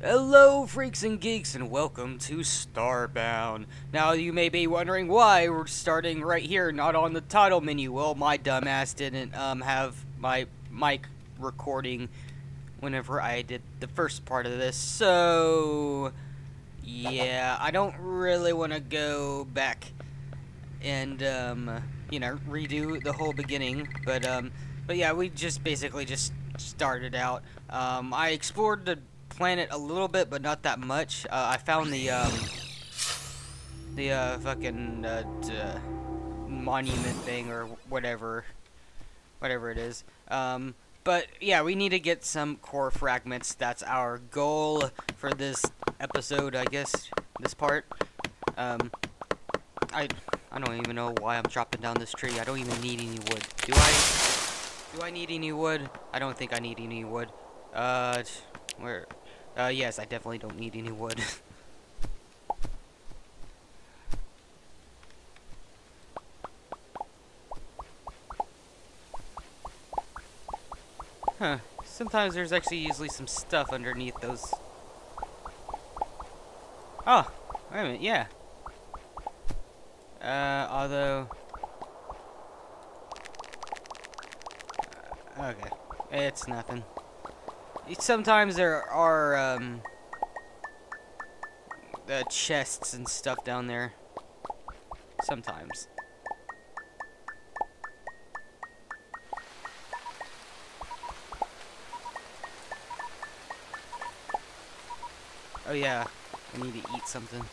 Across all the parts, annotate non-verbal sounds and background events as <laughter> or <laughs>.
Hello, freaks and geeks, and welcome to Starbound. Now, you may be wondering why we're starting right here, not on the title menu. Well, my dumbass didn't um, have my mic recording whenever I did the first part of this, so yeah, I don't really want to go back and um, you know redo the whole beginning, but um, but yeah, we just basically just started out. Um, I explored the planet a little bit, but not that much. Uh, I found the um, the uh, fucking uh, uh, monument thing or whatever, whatever it is. Um, but yeah, we need to get some core fragments. That's our goal for this episode, I guess. This part. Um, I I don't even know why I'm chopping down this tree. I don't even need any wood. Do I? Do I need any wood? I don't think I need any wood. Uh, where? Uh, yes, I definitely don't need any wood. <laughs> huh. Sometimes there's actually usually some stuff underneath those. Oh, wait a minute, yeah. Uh, although... Uh, okay. It's nothing. Sometimes there are, um... Uh, chests and stuff down there. Sometimes. Oh yeah, I need to eat something.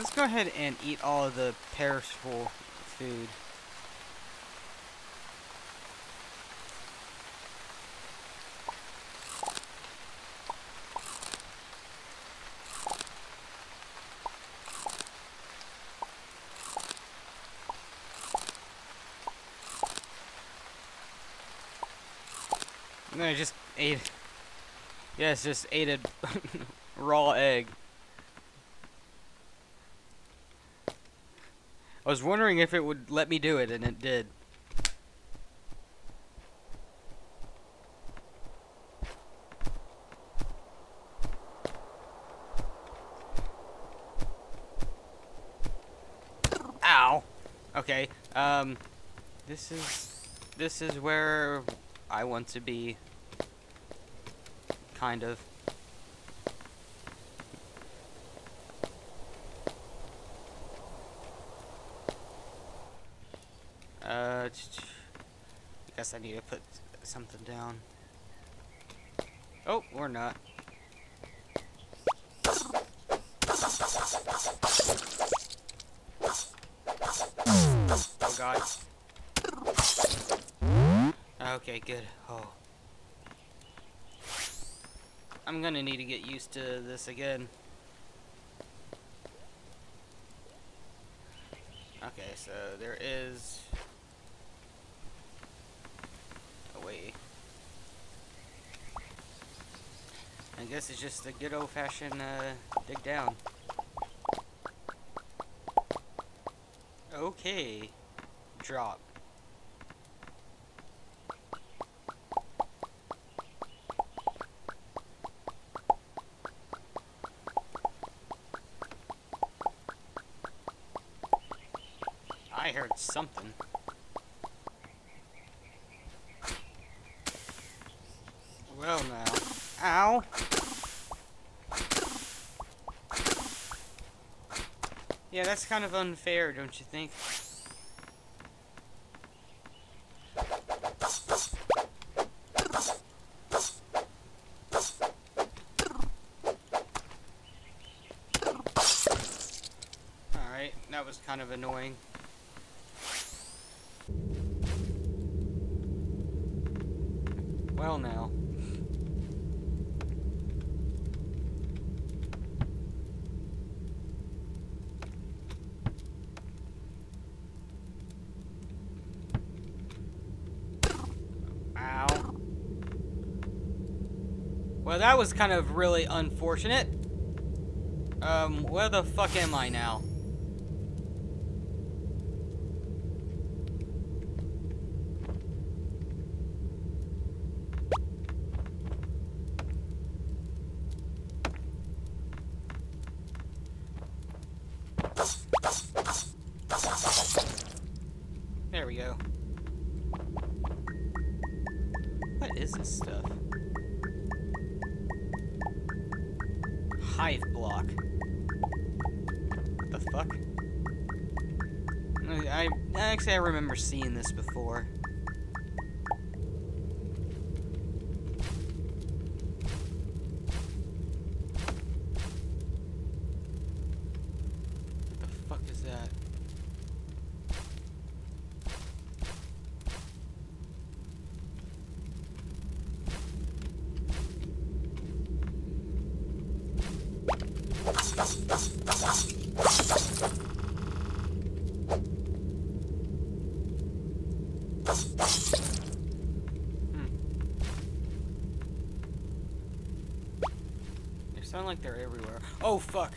Let's go ahead and eat all of the perishable food. I just ate. Yes, just ate a <laughs> raw egg. I was wondering if it would let me do it, and it did. Ow. Okay. Um, this is this is where I want to be. Kind of. Uh, I guess I need to put something down. Oh, or not. Oh god. Okay, good. Oh. I'm gonna need to get used to this again. Okay, so there is a way. I guess it's just a good old-fashioned uh, dig down. Okay. Drop. I heard something. Well now. Yeah, that's kind of unfair, don't you think? Alright, that was kind of annoying. Well now. that was kind of really unfortunate. Um, where the fuck am I now? There we go. Actually I remember seeing this before. What the fuck is that? They sound like they're everywhere. Oh fuck!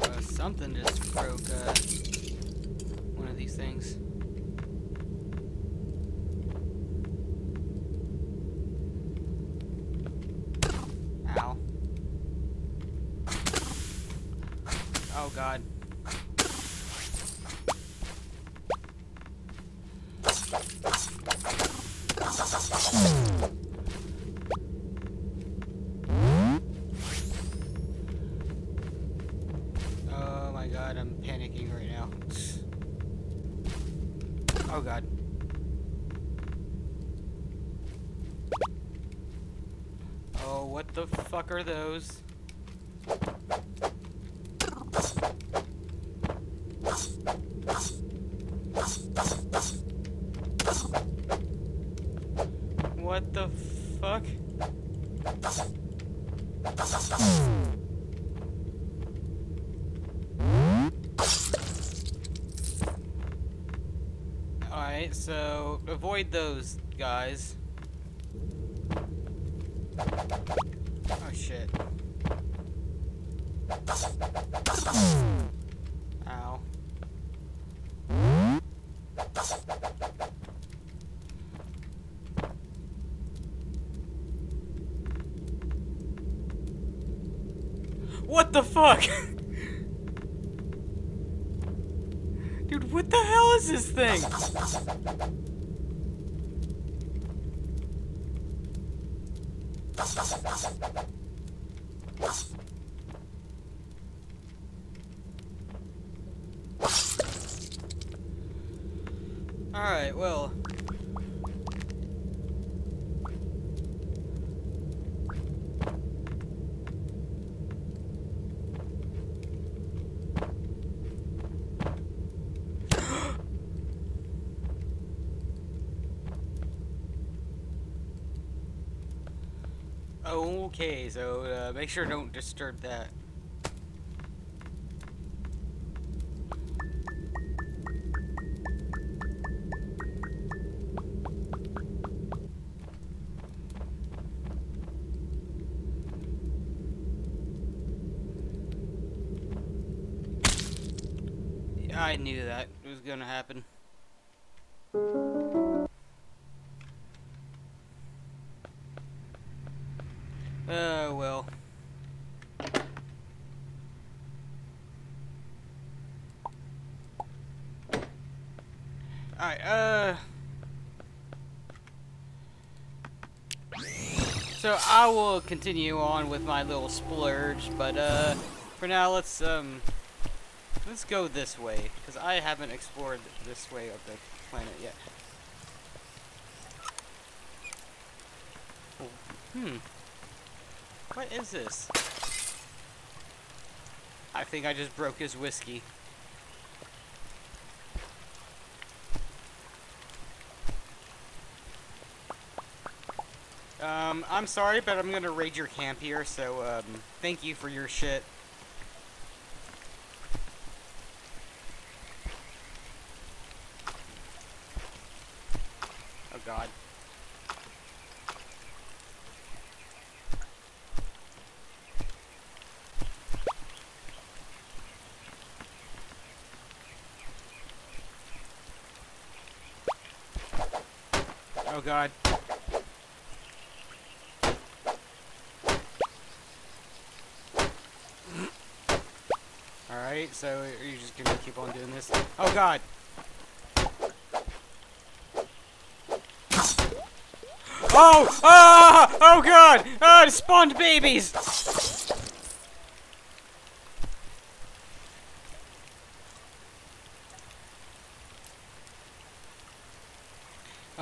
Uh, something just broke uh, one of these things. The fuck are those? What the fuck? Alright, so avoid those guys. Shit. Ow. What the fuck? <laughs> Dude, what the hell is this thing? Alright, well. <gasps> Okay, so uh, make sure don't disturb that. I knew that was gonna happen. Oh, well. Alright, uh... So I will continue on with my little splurge, but uh, for now let's um, let's go this way, because I haven't explored this way of the planet yet. Oh, hmm. What is this? I think I just broke his whiskey. Um, I'm sorry, but I'm gonna raid your camp here, so, um, thank you for your shit. Oh god. Oh god. Alright, so are you just gonna keep on doing this? Oh god! Oh! Ah! Oh god! Ah! Spawned babies!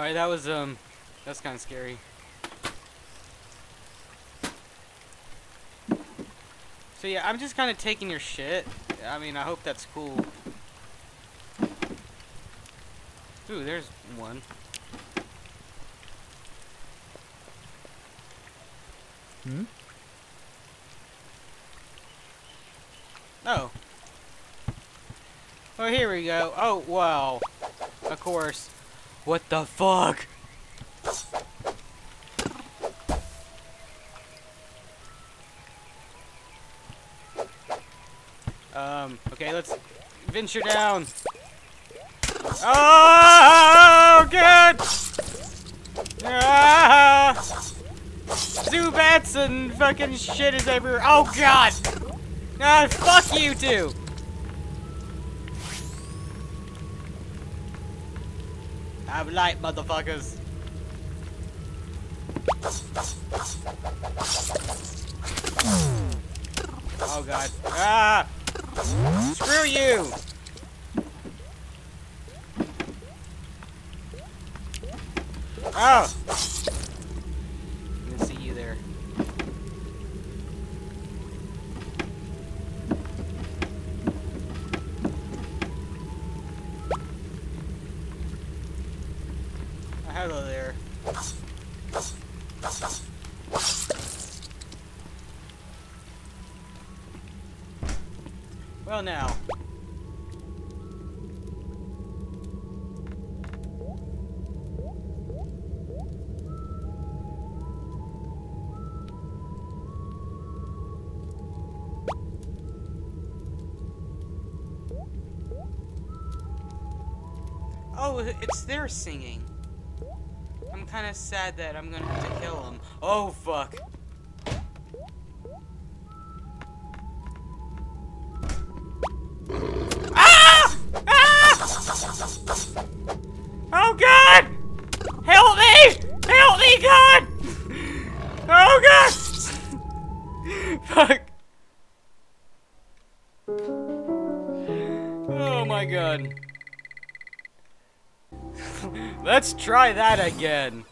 Alright, that was, um, that's kind of scary. So yeah, I'm just kind of taking your shit. I mean, I hope that's cool. Ooh, there's one. Hmm? Oh. Oh, here we go. Oh, wow. Of course. What the fuck? Um, okay, let's venture down. Oh, good! Ah! Zubats and fucking shit is everywhere. Oh, God! Ah, fuck you two! Have light, motherfuckers. Oh god. Ah! Screw you! Oh! There. Well now. Oh, it's their singing. Kind of sad that I'm gonna have to kill him. Oh, fuck. Ah! Ah! Oh, God! Help me! Help me, God! Oh, God! Fuck. Oh, my God. Let's try that again.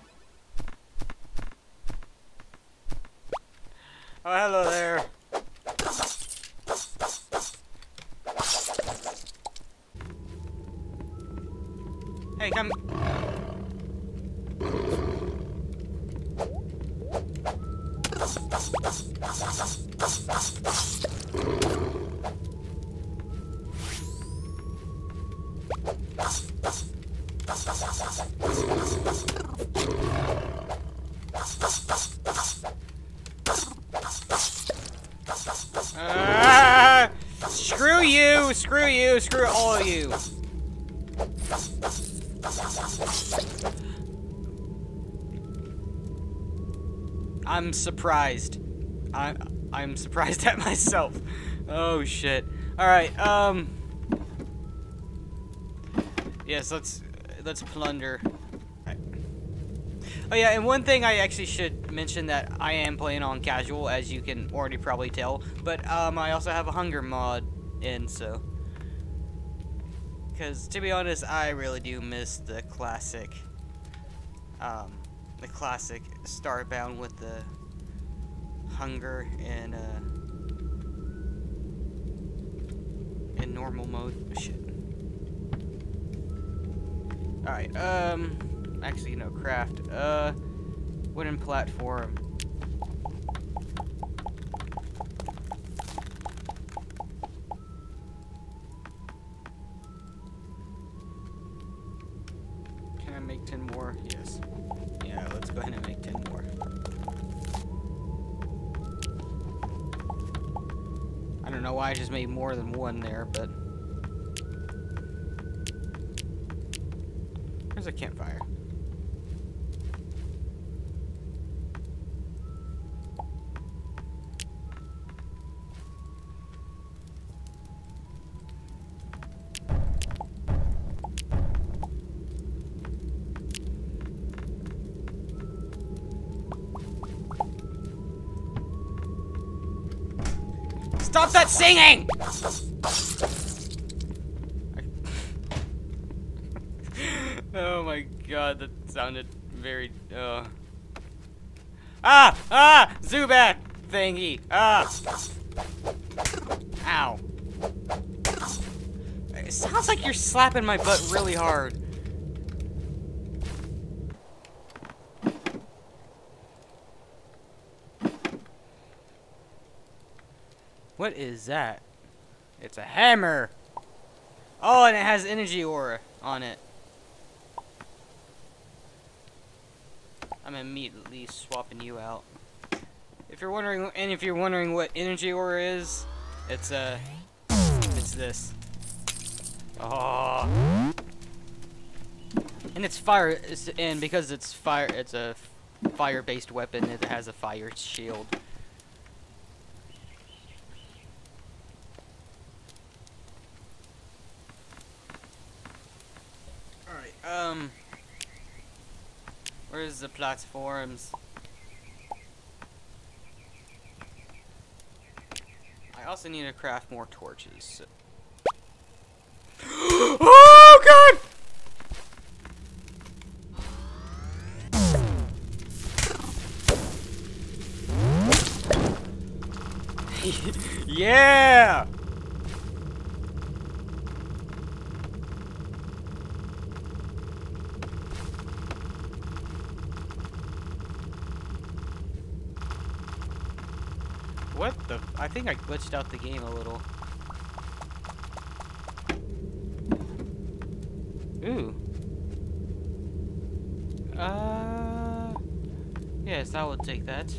Oh, hello there. Hey, come. I'm surprised. I I'm surprised <laughs> at myself. Oh shit. All right. Um. Yes. Let's let's plunder. Oh yeah, and one thing I actually should mention that I am playing on casual, as you can already probably tell. But um, I also have a hunger mod in, so. Because to be honest, I really do miss the classic, um, the classic Starbound with the hunger and uh, in normal mode. Shit. All right. Um. Actually, no craft. Uh, wooden platform. I just made more than one there, but... Stop that singing! oh my god, that sounded very, uh... Ah! Ah! Zubat! Thingy! Ah! Ow. It sounds like you're slapping my butt really hard. What is that? It's a hammer! Oh, and it has energy aura on it. I'm immediately swapping you out. If you're wondering, and if you're wondering what energy aura is, it's a, uh, it's this. Oh. And it's fire, and because it's fire, it's a fire-based weapon. It has a fire shield. Um, where's the platforms? I also need to craft more torches. So. <gasps> oh god! <laughs> yeah! What the? I think I glitched out the game a little. Ooh. Uh. Yes, I will take that.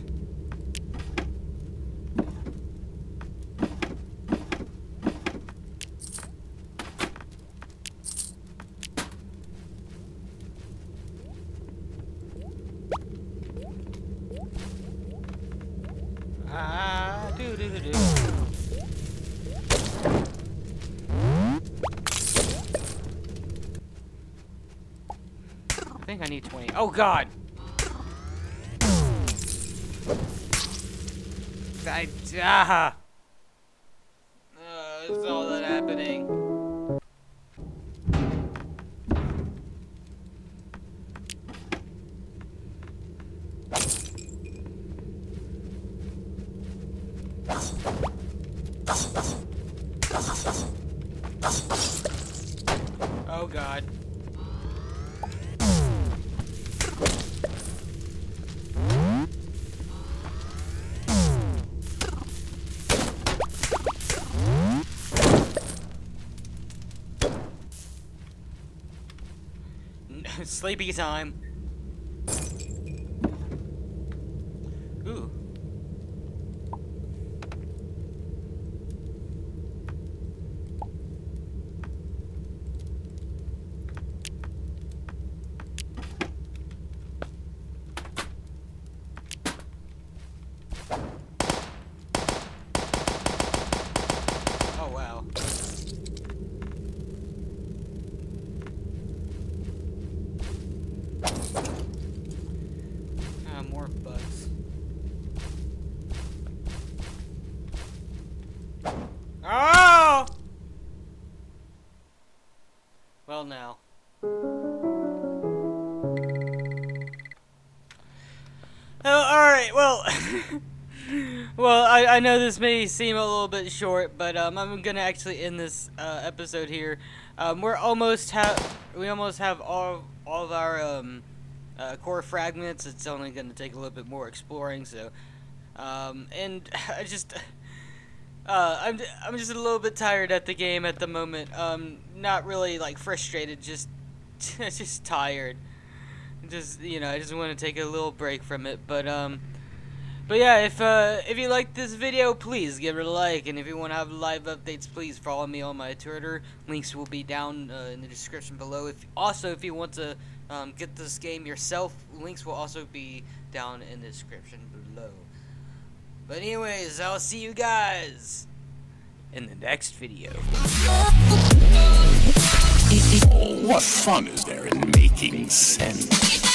I need 20. Oh god! I, ah! Uh, it's all that happening. Sleepy time. Ooh. Well now. Oh, alright, well... <laughs> well, I, I know this may seem a little bit short, but um, I'm gonna actually end this uh, episode here. Um, we're almost have we almost have all all of our um, uh, core fragments. It's only gonna take a little bit more exploring, so um, and <laughs> I just uh, I'm I'm just a little bit tired at the game at the moment. Um, not really like frustrated, just <laughs> just tired. Just you know, I just want to take a little break from it. But um, but yeah, if uh, if you like this video, please give it a like, and if you want to have live updates, please follow me on my Twitter. Links will be down uh, in the description below. If also if you want to um, get this game yourself, links will also be down in the description below. But anyways, I'll see you guys in the next video. What fun is there in making sense?